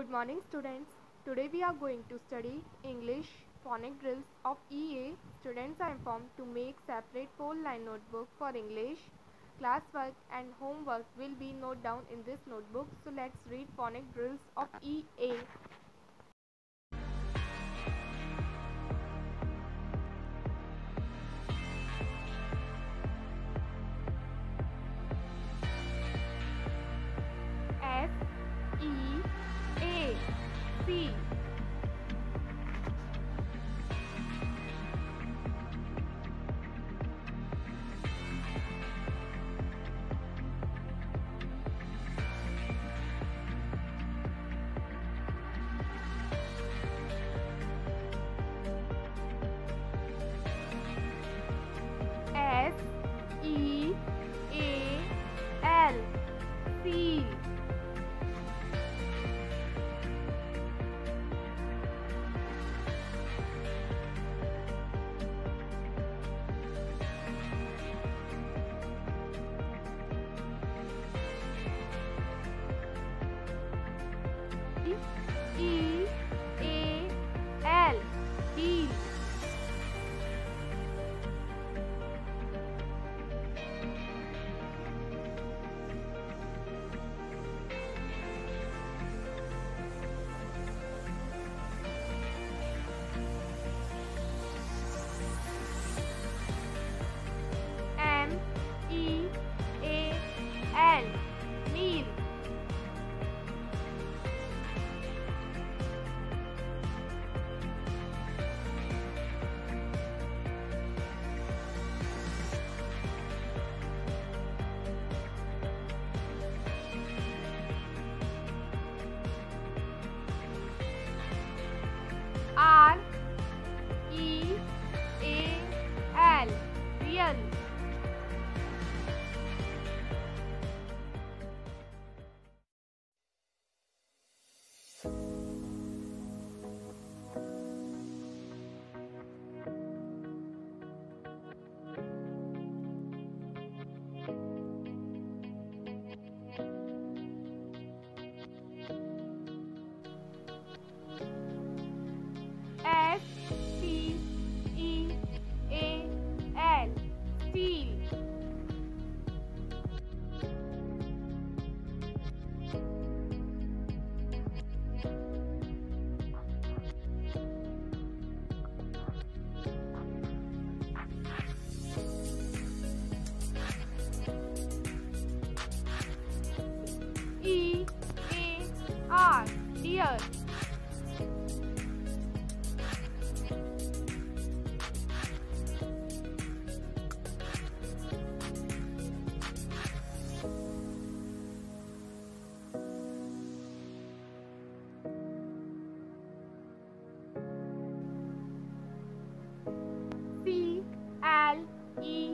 Good morning students. Today we are going to study English phonic drills of EA. Students are informed to make separate 4 line notebook for English. Classwork and homework will be noted down in this notebook. So let's read phonic drills of EA. ซี่ L meal R E A L. Real far, E.